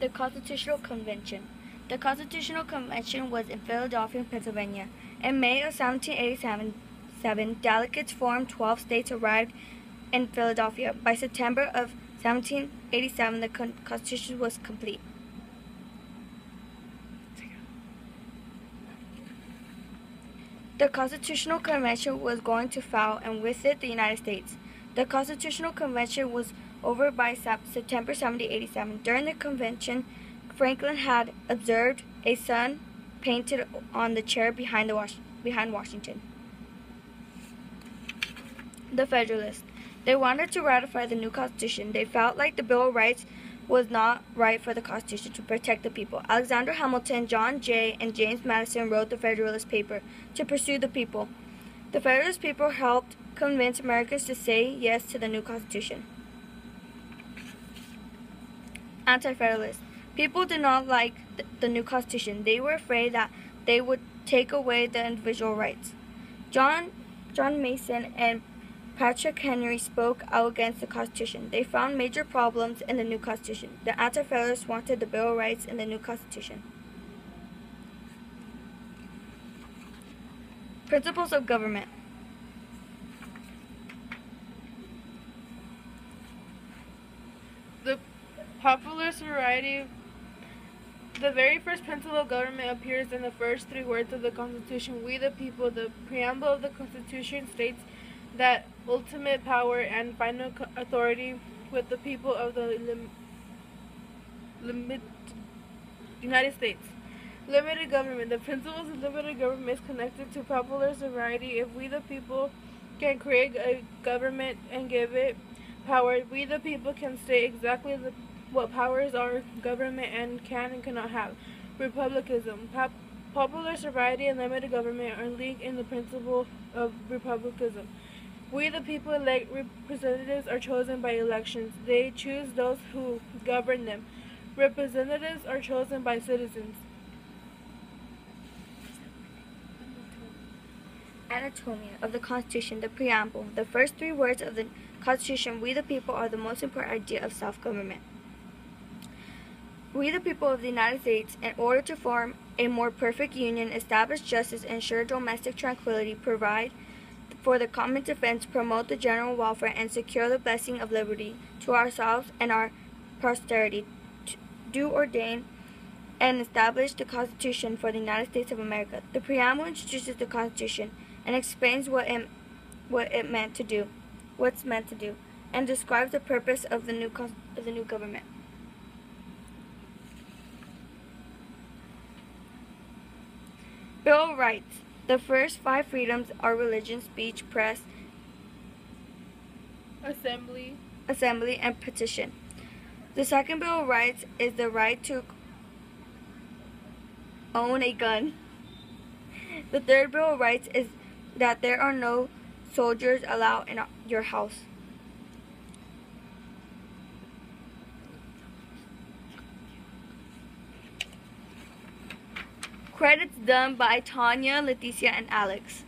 The Constitutional Convention. The Constitutional Convention was in Philadelphia, Pennsylvania. In May of 1787, seven delegates from 12 states arrived in Philadelphia. By September of 1787, the con- Constitution was complete. The Constitutional Convention was going to fall, and with it, the United States. The Constitutional Convention was over by Sep- September 1787. During the convention, Franklin had observed a sun painted on the chair behind, the Was- behind Washington. The Federalists. They wanted to ratify the new Constitution. They felt like the Bill of Rights was not right for the Constitution to protect the people. Alexander Hamilton, John Jay, and James Madison wrote the Federalist Paper to pursue the people. The Federalist people helped convince Americans to say yes to the new Constitution. Anti-Federalists. People did not like th- the new Constitution. They were afraid that they would take away the individual rights. John John Mason and Patrick Henry spoke out against the Constitution. They found major problems in the new Constitution. The Anti-Federalists wanted the Bill of Rights in the new Constitution. Principles of government. The popular variety. The very first principle of government appears in the first three words of the Constitution. We the people. The preamble of the Constitution states that ultimate power and final authority with the people of the lim- United States. Limited government. The principles of limited government is connected to popular sovereignty. If we the people can create a government and give it power, we the people can state exactly the, what powers our government and can and cannot have. Republicanism. Pop, popular sovereignty and limited government are linked in the principle of republicanism. We the people elect representatives are chosen by elections. They choose those who govern them. Representatives are chosen by citizens. Anatomia of the Constitution, the preamble. The first three words of the Constitution, we the people, are the most important idea of self-government. We the people of the United States, in order to form a more perfect union, establish justice, ensure domestic tranquility, provide for the common defense, promote the general welfare, and secure the blessing of liberty to ourselves and our posterity, do ordain and establish the Constitution for the United States of America. The preamble introduces the Constitution and explains what it, what it meant to do, what's meant to do, and describes the purpose of the new of the new government. Bill of Rights. The first five freedoms are religion, speech, press, Assembly. assembly, and petition. The second Bill of Rights is the right to own a gun. The third Bill of Rights is that there are no soldiers allowed in your house. Credits done by Tania, Leticia, and Alex.